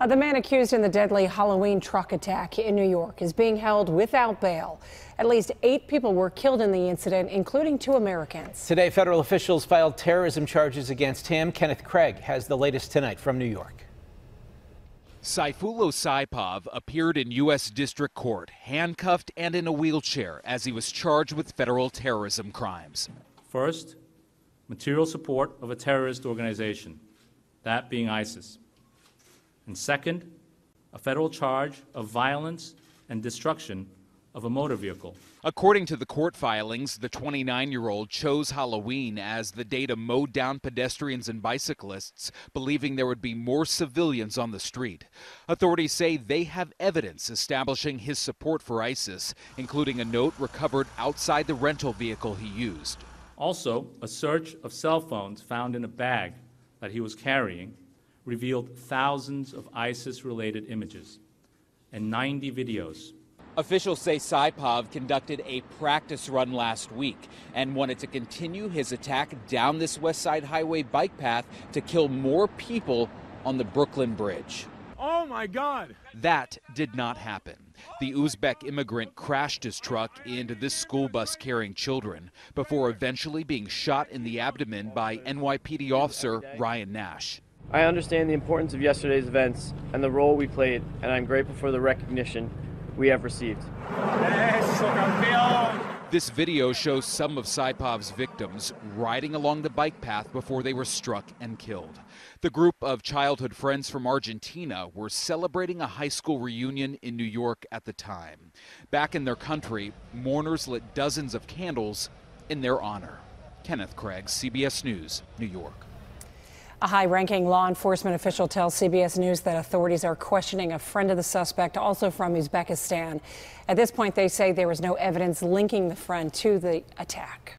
Uh, the man accused in the deadly Halloween truck attack in New York is being held without bail. At least eight people were killed in the incident, including two Americans. Today, federal officials filed terrorism charges against him. Kenneth Craig has the latest tonight from New York. Sayfullo Saipov appeared in U.S. District Court, handcuffed and in a wheelchair, as he was charged with federal terrorism crimes. First, material support of a terrorist organization, that being ISIS. And second, a federal charge of violence and destruction of a motor vehicle. According to the court filings, the 29 year old chose Halloween as the day to mow down pedestrians and bicyclists, believing there would be more civilians on the street. Authorities say they have evidence establishing his support for ISIS, including a note recovered outside the rental vehicle he used. Also, a search of cell phones found in a bag that he was carrying revealed thousands of ISIS related images and 90 videos. Officials say Saipov conducted a practice run last week and wanted to continue his attack down this West Side Highway bike path to kill more people on the Brooklyn Bridge. Oh my God! That did not happen. The Uzbek immigrant crashed his truck into this school bus carrying children before eventually being shot in the abdomen by NYPD officer Ryan Nash. I understand the importance of yesterday's events and the role we played, and I'm grateful for the recognition we have received. This video shows some of Saipov's victims riding along the bike path before they were struck and killed. The group of childhood friends from Argentina were celebrating a high school reunion in New York at the time. Back in their country, mourners lit dozens of candles in their honor. Kenneth Craig, CBS News, New York. A high ranking law enforcement official tells CBS News that authorities are questioning a friend of the suspect, also from Uzbekistan. At this point, they say there is no evidence linking the friend to the attack.